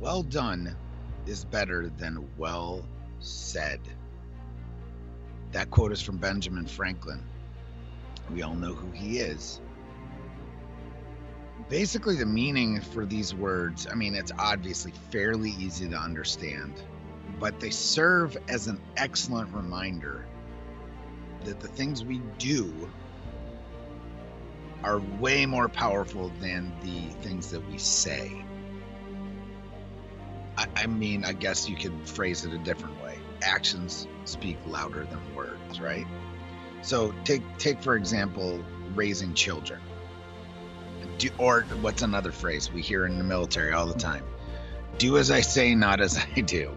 Well done is better than well said. That quote is from Benjamin Franklin. We all know who he is. Basically, the meaning for these words, I mean, it's obviously fairly easy to understand, but they serve as an excellent reminder that the things we do are way more powerful than the things that we say. I, I mean, I guess you could phrase it a different way. Actions speak louder than words, right? So take take for example raising children. Do, or what's another phrase we hear in the military all the time? Do as I say, not as I do.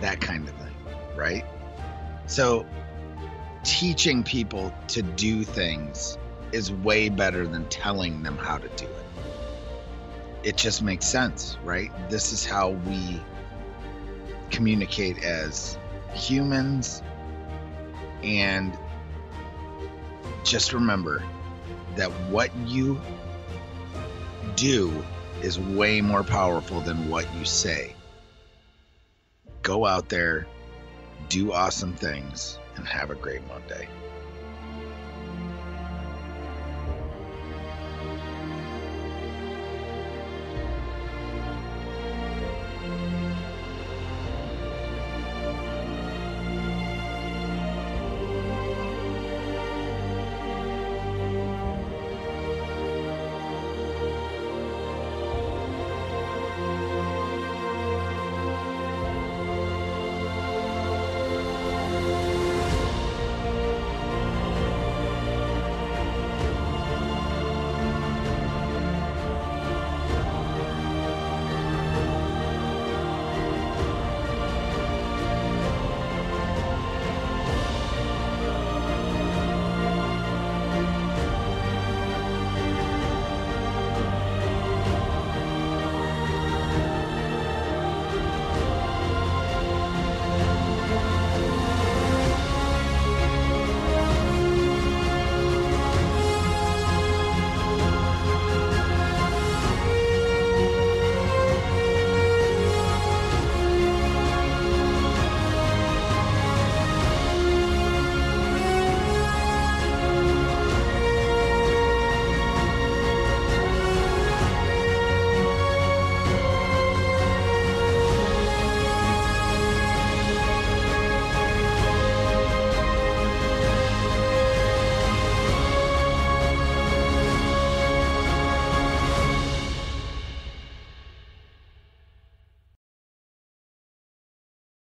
That kind of thing, right? So teaching people to do things is way better than telling them how to do it. It just makes sense, right? This is how we communicate as humans and just remember that what you do is way more powerful than what you say. Go out there, do awesome things, and have a great Monday.